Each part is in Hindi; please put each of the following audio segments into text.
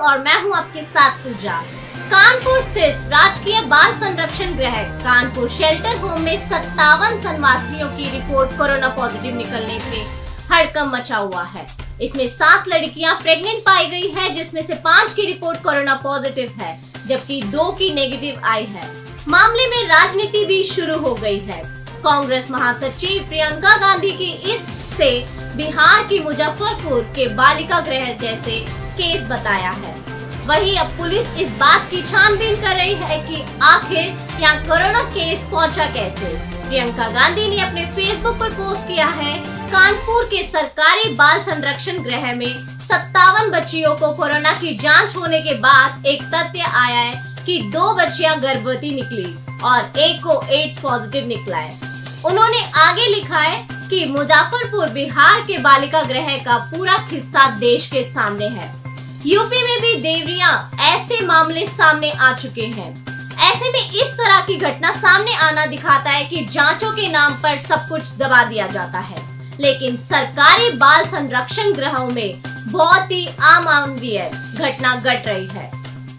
और मैं हूँ आपके साथ पूजा। कानपुर स्थित राजकीय बाल संरक्षण गृह कानपुर शेल्टर होम में सत्तावन संवासियों की रिपोर्ट कोरोना पॉजिटिव निकलने से हड़कम मचा हुआ है। इसमें सात लड़कियाँ प्रेग्नेंट पाई गई है, जिसमें से पाँच की रिपोर्ट कोरोना पॉजिटिव है, जबकि दो की नेगेटिव आई है। मामले में राजनीति भी शुरू हो गई है। कांग्रेस महासचिव प्रियंका गांधी की इस से बिहार की मुजफ्फरपुर के बालिका गृह जैसे केस बताया है। वहीं अब पुलिस इस बात की छानबीन कर रही है कि आखिर यहाँ कोरोना केस पहुँचा कैसे? प्रियंका गांधी ने अपने फेसबुक पर पोस्ट किया है, कानपुर के सरकारी बाल संरक्षण गृह में सत्तावन बच्चियों को कोरोना की जाँच होने के बाद एक तथ्य आया है कि दो बच्चियाँ गर्भवती निकली और एक को एड्स पॉजिटिव निकला है। उन्होंने आगे लिखा है कि मुजफ्फरपुर, बिहार के बालिका गृह का पूरा किस्सा देश के सामने है। यूपी में भी देवरिया ऐसे मामले सामने आ चुके हैं। ऐसे में इस तरह की घटना सामने आना दिखाता है कि जांचों के नाम पर सब कुछ दबा दिया जाता है। लेकिन सरकारी बाल संरक्षण गृहों में बहुत ही आम अमानवीय घटना घट रही है।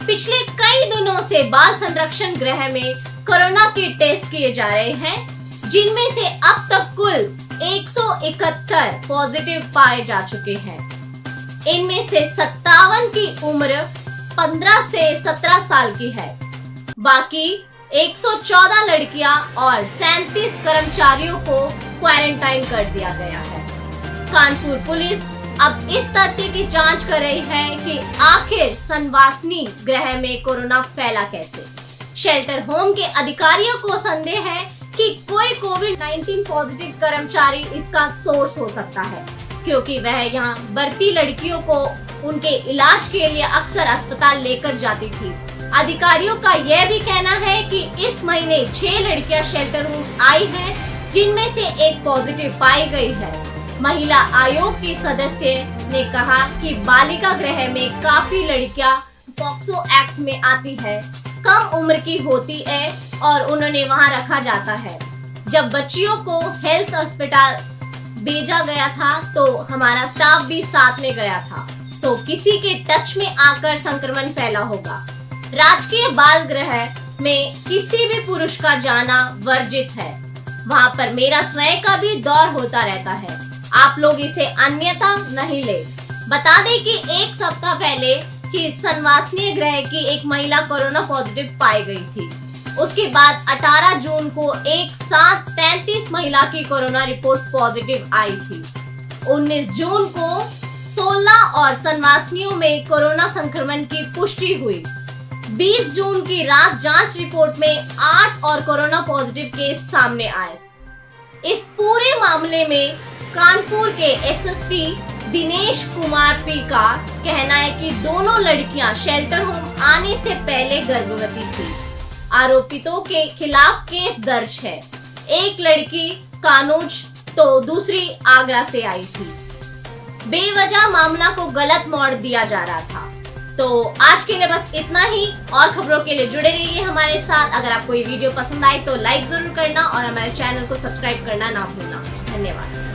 पिछले कई दिनों से बाल संरक्षण गृह में कोरोना के टेस्ट किए जा रहे हैं, जिनमें से अब तक कुल 171 पॉजिटिव पाए जा चुके हैं। इनमें से सत्तावन की उम्र 15 से 17 साल की है। बाकी 114 लड़कियाँ और 37 कर्मचारियों को क्वारंटाइन कर दिया गया है। कानपुर पुलिस अब इस तथ्य की जाँच कर रही है कि आखिर संवासनी ग्रह में कोरोना फैला कैसे। शेल्टर होम के अधिकारियों को संदेह है कि कोई कोविड 19 पॉजिटिव कर्मचारी इसका सोर्स हो सकता है क्योंकि वह यहाँ बढ़ती लड़कियों को उनके इलाज के लिए अक्सर अस्पताल लेकर जाती थी। अधिकारियों का यह भी कहना है कि इस महीने छह लड़कियाँ शेल्टर होम आई हैं, जिनमें से एक पॉजिटिव पाई गई है। महिला आयोग की सदस्य ने कहा कि बालिका गृह में काफ़ी लड़कियाँ पॉक्सो एक्ट में आती है। कम उम्र की होती है और उन्होंने वहाँ रखा जाता है। जब बच्चियों को हेल्थ अस्पताल भेजा गया था तो हमारा स्टाफ भी साथ में गया था। तो किसी के टच में आकर संक्रमण फैला होगा। राजकीय बाल ग्रह में किसी भी पुरुष का जाना वर्जित है। वहाँ पर मेरा स्वयं का भी दौर होता रहता है। आप लोग इसे अन्यथा नहीं ले। बता दें कि एक सप्ताह पहले ही संवासनीय ग्रह की एक महिला कोरोना पॉजिटिव पाई गई थी। उसके बाद 18 जून को एक साथ 33 महिला की कोरोना रिपोर्ट पॉजिटिव आई थी। 19 जून को 16 और संवासनियों में कोरोना संक्रमण की पुष्टि हुई। 20 जून की रात जाँच रिपोर्ट में 8 और कोरोना पॉजिटिव केस सामने आए। इस पूरे मामले में कानपुर के एसएसपी दिनेश कुमार पी का कहना है कि दोनों लड़कियाँ शेल्टर होम आने से पहले गर्भवती थी। आरोपितों के खिलाफ केस दर्ज है। एक लड़की कानूज तो दूसरी आगरा से आई थी। बेवजह मामला को गलत मोड़ दिया जा रहा था। तो आज के लिए बस इतना ही। और खबरों के लिए जुड़े रहिए हमारे साथ। अगर आपको ये वीडियो पसंद आए तो लाइक ज़रूर करना और हमारे चैनल को सब्सक्राइब करना ना भूलना। धन्यवाद।